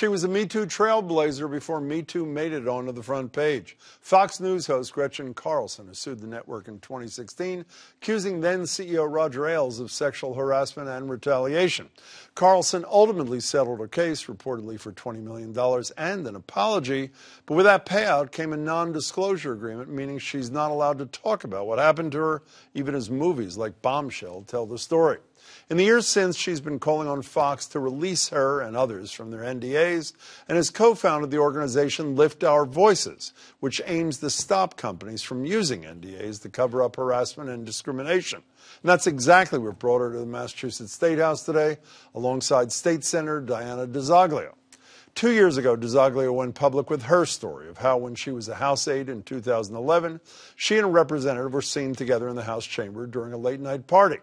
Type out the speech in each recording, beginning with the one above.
She was a Me Too trailblazer before Me Too made it onto the front page. Fox News host Gretchen Carlson sued the network in 2016, accusing then CEO Roger Ailes of sexual harassment and retaliation. Carlson ultimately settled her case, reportedly for $20 million and an apology, but with that payout came a non disclosure agreement, meaning she's not allowed to talk about what happened to her, even as movies like Bombshell tell the story. In the years since, she's been calling on Fox to release her and others from their NDAs and has co founded the organization Lift Our Voices, which aims to stop companies from using NDAs to cover up harassment and discrimination. And that's exactly what brought her to the Massachusetts State House today, alongside State Senator Diana DiZoglio. Two years ago, DiZoglio went public with her story of how, when she was a House aide in 2011, she and a representative were seen together in the House chamber during a late night party.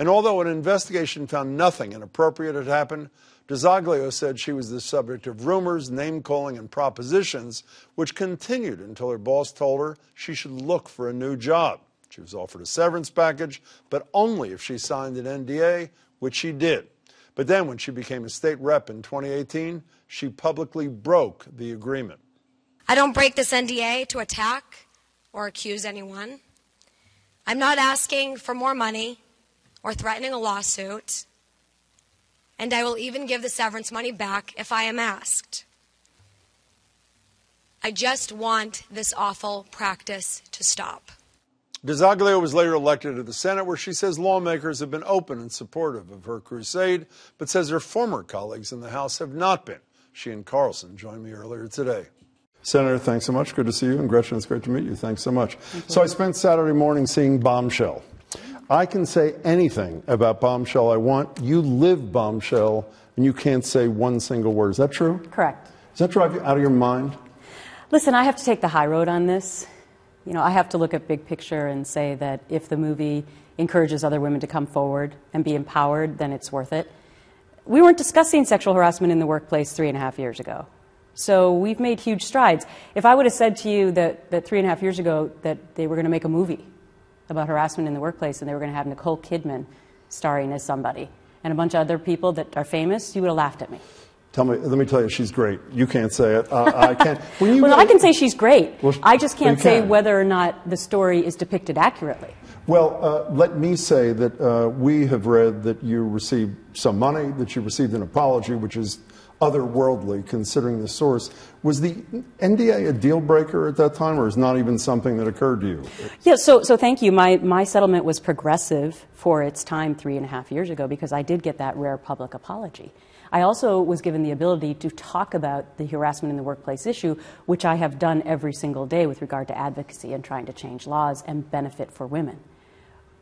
And although an investigation found nothing inappropriate had happened, DiZoglio said she was the subject of rumors, name calling, and propositions, which continued until her boss told her she should look for a new job. She was offered a severance package, but only if she signed an NDA, which she did. But then, when she became a state rep in 2018, she publicly broke the agreement. I don't break this NDA to attack or accuse anyone. I'm not asking for more money or threatening a lawsuit, and I will even give the severance money back if I am asked. I just want this awful practice to stop. DiZoglio was later elected to the Senate, where she says lawmakers have been open and supportive of her crusade, but says her former colleagues in the House have not been. She and Carlson joined me earlier today. Senator, thanks so much. Good to see you. And Gretchen, it's great to meet you. Thanks so much. So I spent Saturday morning seeing Bombshell. I can say anything about Bombshell I want. You live Bombshell, and you can't say one single word. Is that true? Correct. Does that drive you out of your mind? Listen, I have to take the high road on this. You know, I have to look at big picture and say that if the movie encourages other women to come forward and be empowered, then it's worth it. We weren't discussing sexual harassment in the workplace three and a half years ago. So we've made huge strides. If I would have said to you that, that three and a half years ago that they were going to make a movie about harassment in the workplace, and they were going to have Nicole Kidman starring as somebody, and a bunch of other people that are famous, you would have laughed at me. Tell me, let me tell you, she's great. You can't say it. Uh, I can't. When you well, I can say she's great. Well, I just can't say can. whether or not the story is depicted accurately. Well, uh, let me say that uh, we have read that you received some money, that you received an apology, which is otherworldly considering the source. Was the NDA a deal breaker at that time, or is not even something that occurred to you? Yeah, so, so thank you. My, my settlement was progressive for its time three and a half years ago because I did get that rare public apology. I also was given the ability to talk about the harassment in the workplace issue, which I have done every single day with regard to advocacy and trying to change laws and benefit for women.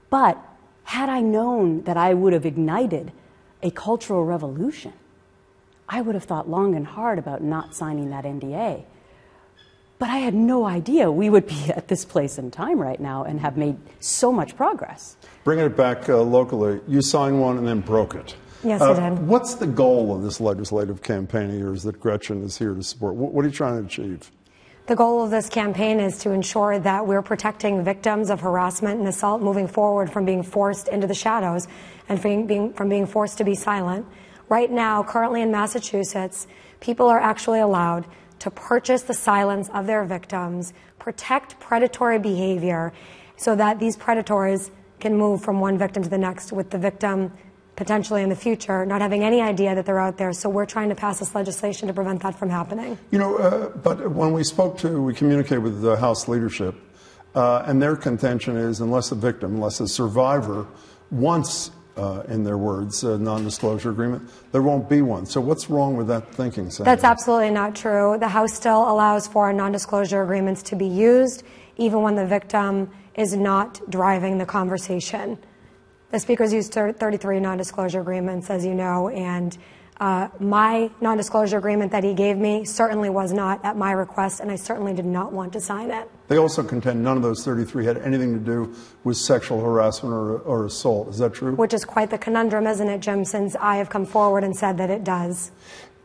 But had I known that I would have ignited a cultural revolution, I would have thought long and hard about not signing that NDA. But I had no idea we would be at this place in time right now and have made so much progress. Bringing it back uh, locally, you signed one and then broke it. Yes, uh, I did. What's the goal of this legislative campaign of yours that Gretchen is here to support? What, what are you trying to achieve? The goal of this campaign is to ensure that we're protecting victims of harassment and assault moving forward from being forced into the shadows and from being, from being forced to be silent. Right now, currently in Massachusetts, people are actually allowed to purchase the silence of their victims, protect predatory behavior, so that these predators can move from one victim to the next with the victim potentially in the future not having any idea that they're out there. So we're trying to pass this legislation to prevent that from happening. You know, uh, but when we spoke to, we communicated with the House leadership, uh, and their contention is unless a victim, unless a survivor wants uh, in their words, a non-disclosure agreement, there won't be one. So what's wrong with that thinking, Senator? That's absolutely not true. The House still allows for non-disclosure agreements to be used, even when the victim is not driving the conversation. The speakers used 33 non-disclosure agreements, as you know, and uh, my non-disclosure agreement that he gave me certainly was not at my request, and I certainly did not want to sign it. They also contend none of those 33 had anything to do with sexual harassment or, or assault. Is that true? Which is quite the conundrum, isn't it, Jim, since I have come forward and said that it does.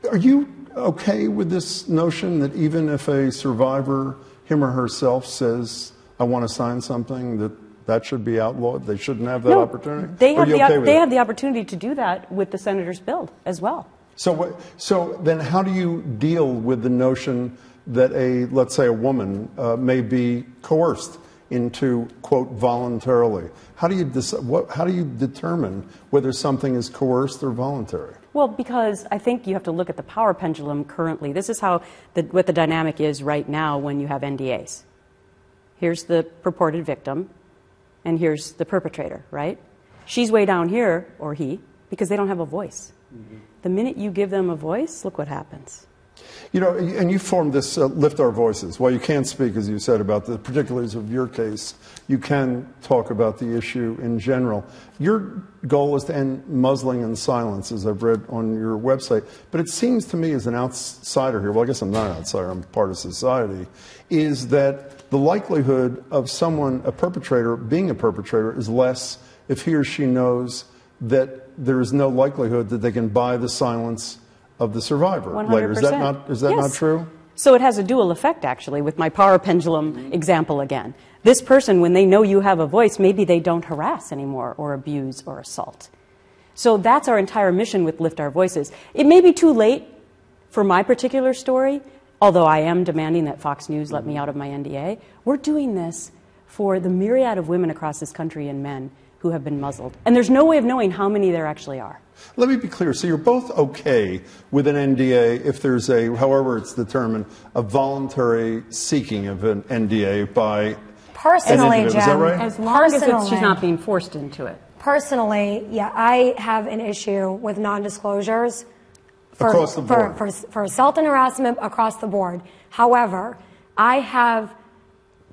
Are you okay with this notion that even if a survivor, him or herself, says, I want to sign something, that that should be outlawed? They shouldn't have that no, opportunity? They, have the, they that? have the opportunity to do that with the senator's bill as well. So, so then, how do you deal with the notion that a, let's say, a woman uh, may be coerced into quote voluntarily? How do you what, how do you determine whether something is coerced or voluntary? Well, because I think you have to look at the power pendulum currently. This is how the, what the dynamic is right now when you have NDAs. Here's the purported victim, and here's the perpetrator, right? She's way down here, or he, because they don't have a voice. Mm-hmm. The minute you give them a voice, look what happens. You know, and you formed this uh, Lift Our Voices. While you can't speak, as you said, about the particulars of your case, you can talk about the issue in general. Your goal is to end muzzling and silence, as I've read on your website. But it seems to me, as an outsider here, well, I guess I'm not an outsider, I'm part of society, is that the likelihood of someone, a perpetrator, being a perpetrator is less if he or she knows that there is no likelihood that they can buy the silence of the survivor 100%. later. Is that not, is that yes. not true? So it has a dual effect, actually, with my power pendulum example again. This person, when they know you have a voice, maybe they don't harass anymore or abuse or assault. So that's our entire mission with Lift Our Voices. It may be too late for my particular story, although I am demanding that Fox News let me mm-hmm. out of my NDA. We're doing this for the myriad of women across this country and men who have been muzzled. And there's no way of knowing how many there actually are. Let me be clear. So you're both okay with an NDA if there's a, however it's determined, a voluntary seeking of an NDA by personally, an Jen, Is that right? As long as she's not being forced into it. Personally, yeah, I have an issue with non-disclosures for, across the board. For, for, for assault and harassment across the board. However, I have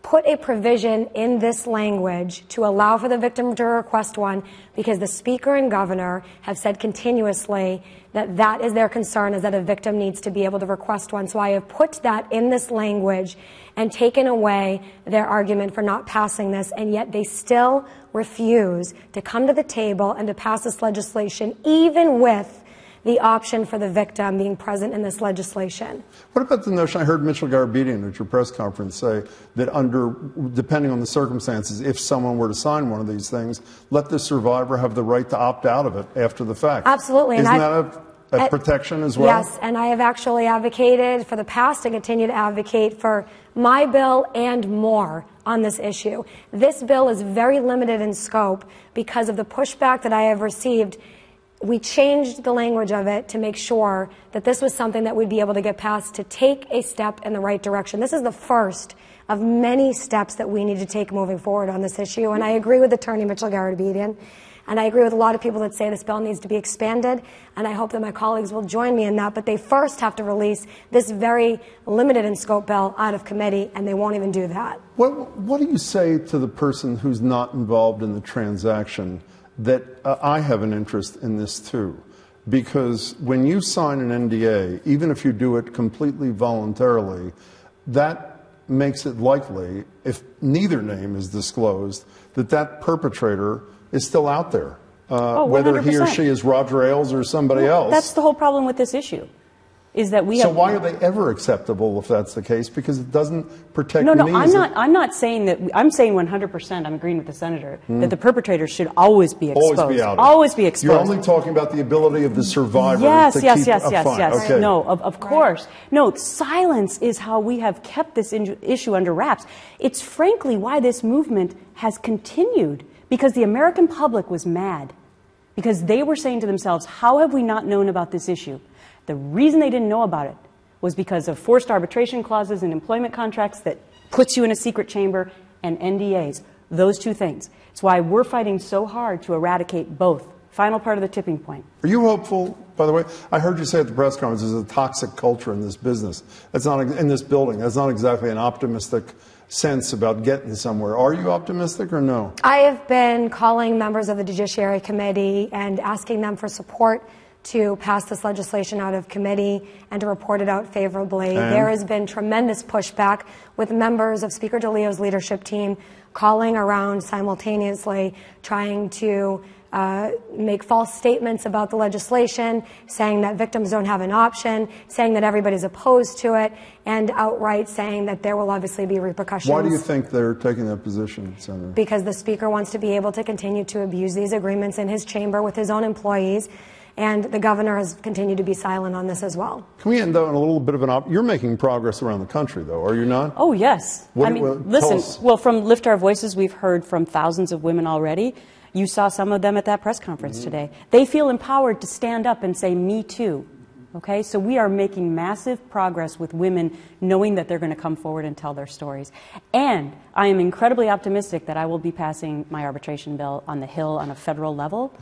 put a provision in this language to allow for the victim to request one because the speaker and governor have said continuously that that is their concern is that a victim needs to be able to request one. So I have put that in this language and taken away their argument for not passing this and yet they still refuse to come to the table and to pass this legislation even with the option for the victim being present in this legislation. What about the notion I heard Mitchell Garabedian at your press conference say that under depending on the circumstances, if someone were to sign one of these things, let the survivor have the right to opt out of it after the fact. Absolutely. Isn't that a a protection as well? Yes, and I have actually advocated for the past and continue to advocate for my bill and more on this issue. This bill is very limited in scope because of the pushback that I have received we changed the language of it to make sure that this was something that we'd be able to get past to take a step in the right direction. This is the first of many steps that we need to take moving forward on this issue. And I agree with Attorney Mitchell Garabedian. And I agree with a lot of people that say this bill needs to be expanded. And I hope that my colleagues will join me in that. But they first have to release this very limited in scope bill out of committee, and they won't even do that. What, what do you say to the person who's not involved in the transaction? That uh, I have an interest in this too. Because when you sign an NDA, even if you do it completely voluntarily, that makes it likely, if neither name is disclosed, that that perpetrator is still out there. Uh, oh, whether he or she is Roger Ailes or somebody well, else. That's the whole problem with this issue is that we so have, why are they ever acceptable if that's the case? Because it doesn't protect no, no, me. I'm not. I'm not saying that. I'm saying 100. percent I'm agreeing with the senator mm. that the perpetrators should always be exposed. Always be out. Always be exposed. You're only talking about the ability of the survivor. Yes, to yes, keep yes, yes, fine. yes. Okay. No, of, of course. No, silence is how we have kept this issue under wraps. It's frankly why this movement has continued because the American public was mad because they were saying to themselves, "How have we not known about this issue?" The reason they didn't know about it was because of forced arbitration clauses in employment contracts that puts you in a secret chamber and NDAs. Those two things. It's why we're fighting so hard to eradicate both. Final part of the tipping point. Are you hopeful? By the way, I heard you say at the press conference there's a toxic culture in this business. That's not in this building. That's not exactly an optimistic sense about getting somewhere. Are you optimistic or no? I have been calling members of the Judiciary Committee and asking them for support to pass this legislation out of committee and to report it out favorably. And? There has been tremendous pushback with members of Speaker DeLeo's leadership team calling around simultaneously, trying to uh, make false statements about the legislation, saying that victims don't have an option, saying that everybody's opposed to it, and outright saying that there will obviously be repercussions. Why do you think they're taking that position, Senator? Because the Speaker wants to be able to continue to abuse these agreements in his chamber with his own employees And the governor has continued to be silent on this as well. Can we end on a little bit of an op? You're making progress around the country, though, are you not? Oh, yes. What- I mean, well, listen, well, from Lift Our Voices, we've heard from thousands of women already. You saw some of them at that press conference Mm-hmm. today. They feel empowered to stand up and say, Me too. Okay, so we are making massive progress with women knowing that they're going to come forward and tell their stories. And I am incredibly optimistic that I will be passing my arbitration bill on the Hill on a federal level.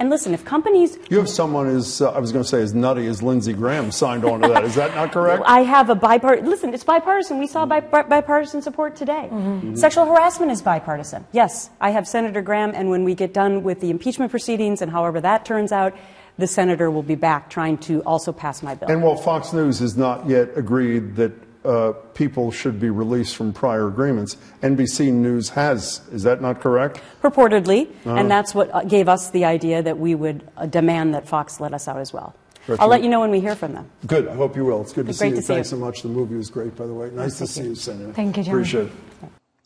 And listen, if companies You have someone as, uh, I was going to say, as nutty as Lindsey Graham signed on to that. Is that not correct? I have a bipartisan. Listen, it's bipartisan. We saw bi- bi- bipartisan support today. Sexual harassment is bipartisan. Yes, I have Senator Graham, and when we get done with the impeachment proceedings and however that turns out, the senator will be back trying to also pass my bill. And while Fox News has not yet agreed that uh, people should be released from prior agreements, NBC News has. Is that not correct? Purportedly, Uh-huh. and that's what uh, gave us the idea that we would uh, demand that Fox let us out as well. Gretchen. I'll let you know when we hear from them. Good. I hope you will. It's good to It's see you. to see Thanks you. so much. The movie was great, by the way. Nice to see you. you, Senator. Thank you, John. Appreciate it.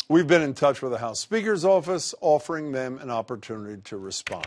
We've been in touch with the House Speaker's office, offering them an opportunity to respond.